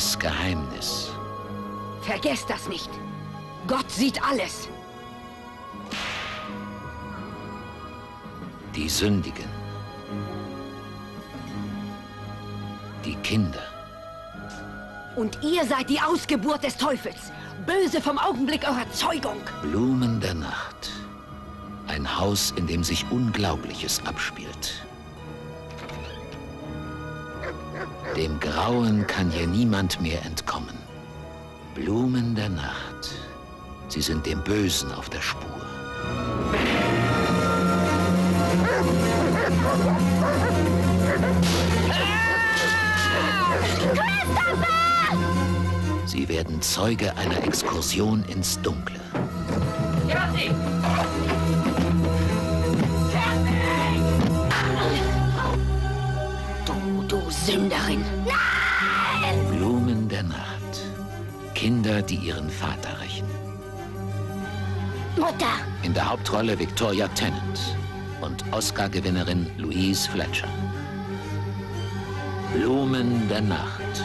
Das Geheimnis. Vergesst das nicht. Gott sieht alles. Die Sündigen. Die Kinder. Und ihr seid die Ausgeburt des Teufels. Böse vom Augenblick eurer Zeugung. Blumen der Nacht. Ein Haus, in dem sich Unglaubliches abspielt. Dem Grauen kann hier niemand mehr entkommen. Blumen der Nacht. Sie sind dem Bösen auf der Spur. Sie werden Zeuge einer Exkursion ins Dunkle. Du, du Sünderin. Blumen der Nacht. Kinder, die ihren Vater rächen. Mutter, In der Hauptrolle Victoria Tennant und Oscar-Gewinnerin Louise Fletcher. Blumen der Nacht.